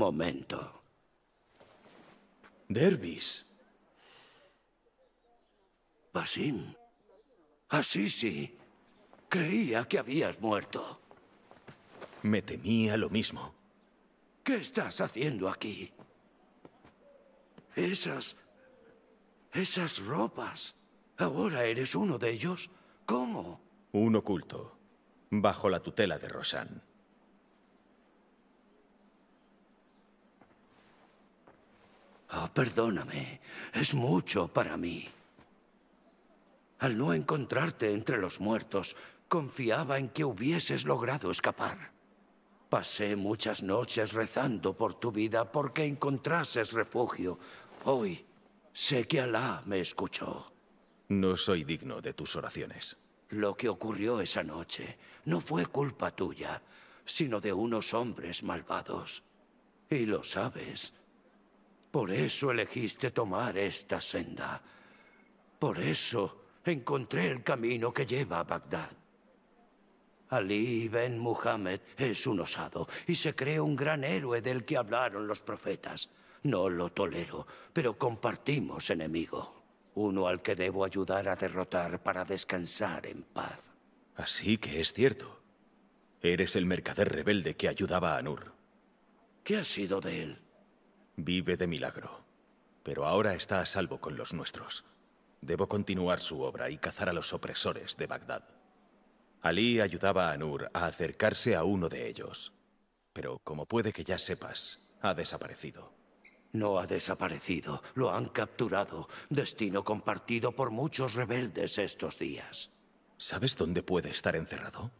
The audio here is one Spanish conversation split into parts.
momento. Dervis. Basim. Así sí. Creía que habías muerto. Me temía lo mismo. ¿Qué estás haciendo aquí? Esas... Esas ropas. ¿Ahora eres uno de ellos? ¿Cómo? Un oculto, bajo la tutela de Rosan. Oh, perdóname. Es mucho para mí. Al no encontrarte entre los muertos, confiaba en que hubieses logrado escapar. Pasé muchas noches rezando por tu vida porque encontrases refugio. Hoy sé que Alá me escuchó. No soy digno de tus oraciones. Lo que ocurrió esa noche no fue culpa tuya, sino de unos hombres malvados. Y lo sabes. Por eso elegiste tomar esta senda. Por eso encontré el camino que lleva a Bagdad. Ali Ben Muhammad es un osado y se cree un gran héroe del que hablaron los profetas. No lo tolero, pero compartimos enemigo. Uno al que debo ayudar a derrotar para descansar en paz. Así que es cierto. Eres el mercader rebelde que ayudaba a Nur. ¿Qué ha sido de él? Vive de milagro, pero ahora está a salvo con los nuestros. Debo continuar su obra y cazar a los opresores de Bagdad. Ali ayudaba a Nur a acercarse a uno de ellos, pero como puede que ya sepas, ha desaparecido. No ha desaparecido, lo han capturado, destino compartido por muchos rebeldes estos días. ¿Sabes dónde puede estar encerrado?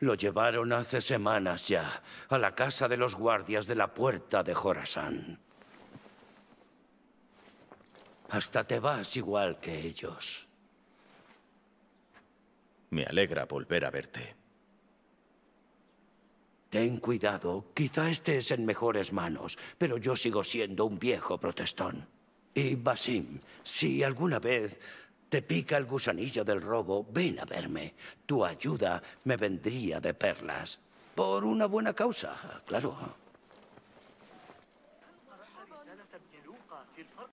Lo llevaron hace semanas ya, a la casa de los guardias de la puerta de Jorasan. Hasta te vas igual que ellos. Me alegra volver a verte. Ten cuidado, quizá estés en mejores manos, pero yo sigo siendo un viejo protestón. Y Basim, si alguna vez te pica el gusanillo del robo, ven a verme. Tu ayuda me vendría de perlas. Por una buena causa, claro.